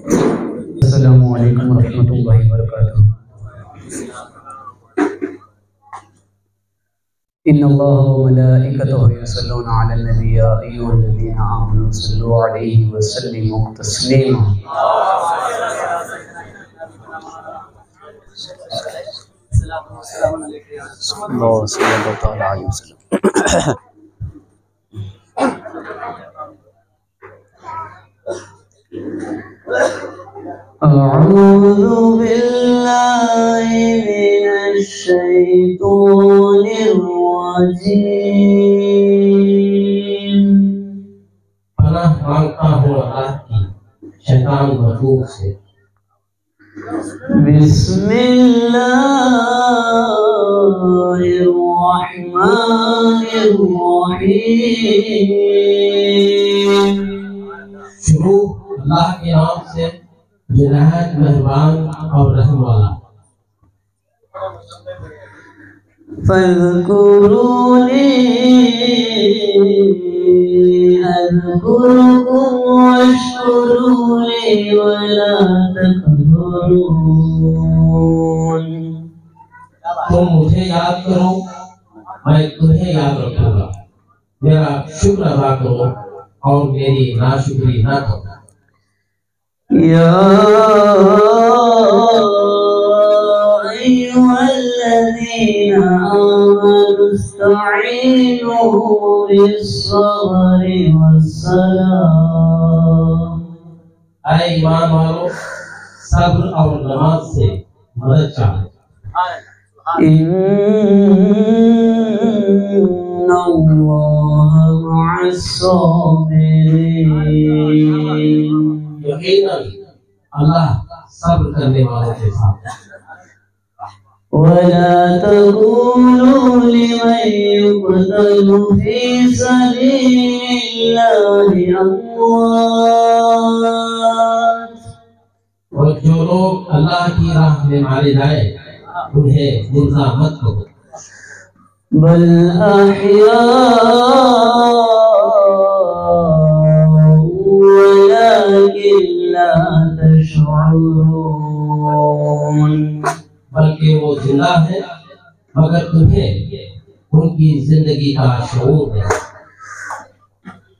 السلام عليكم ورحمة الله وبركاته. إن الله وملائكته يصلون على النبي يا أيها الذين آمنوا صلوا عليه وسلموا تسليما. الله صلى الله عليه وسلم. أعوذ بالله من الشيطان الرجيم पनाह मांगता हूँ अल्लाह की शैतान मखलूक से بسم الله الرحمن الرحيم शुरू अल्लाह के नाम یہ نہایت مہربان اور رحم والا۔ فاذكروني أذكركم واشكروا لي ولا تكفرون تم مجھے یاد کرو میں تمہیں یاد رکھوں گا۔ میرا شکر ادا کرو اور میری ناشکری نہ کرو۔ يا أيها الذين آمنوا استعينوا بالصبر والصلاة अय ईमान वालों सब्र और नमाज से मदद चाहे إن الله مع الصابرين اللہ صبر کرنے والوں کے ساتھ۔ ولا تقولوا لمن يقتل في سبيل الله أموات. اور جو لوگ اللہ کی راہ میں مارے جائے انہیں مردہ مت کہو بل احیاء يشعرون بلکہ وہ زندہ ہے مگر تمہیں ان کی زندگی کا شعور ہے۔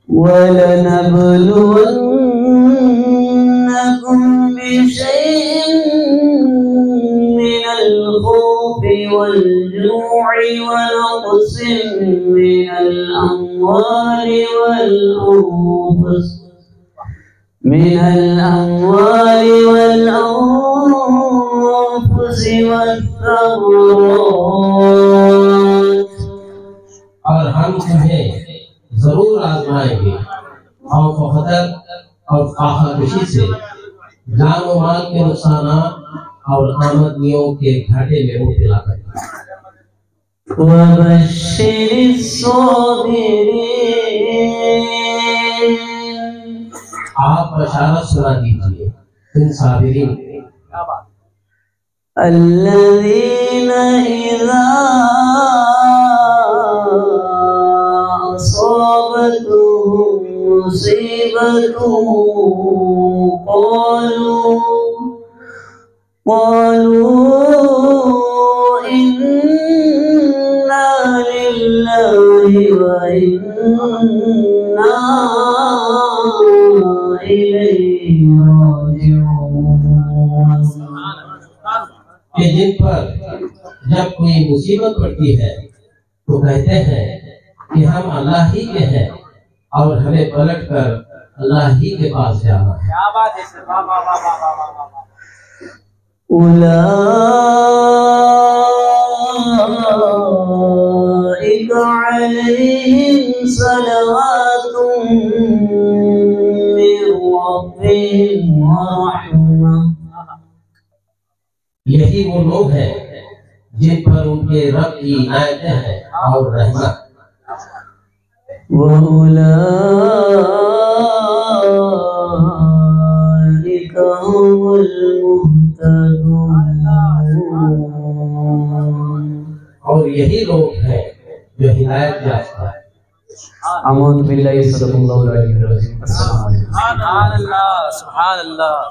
وَلَنَبْلُوَنَّكُمْ بِشَيْءٍ مِّنَ الْخَوْفِ وَالْجُوعِ وَنَقْصٍ مِّنَ الْأَمْوَالِ وَالْأَنفُسِ من الأموال والأنفس والثروات. اور ہم تمہیں ضرور آزمائیں گے خوف و خطر اور فاقہ سے جان و مال کے نقصانات اور آمدنیوں کے گھاٹے میں مبتلا کرنا وَبَشِّرِ الصَّابِرِينَ आप बशारत सुना दीजिए इन साबिरीन को। الذين إذا أصابتهم مصيبة قالوا قالوا إنا لله وإنا کہ جن پر جب کوئی مصیبت پڑتی ہے تو کہتے ہیں کہ ہم اللہ ہی کے ہیں اور ہمیں پلٹ کر اللہ ہی کے پاس جانا ہے۔ عليهم صلوات من ربهم ورحمة. یہی وہ لوگ ہیں جن پر ان کے رب کی عنایت ہے اور رحمت. هُمُ الْمُهْتَدُونَ. اور یہی لوگ ہیں أعوذ السلام سبحان الله سبحان الله.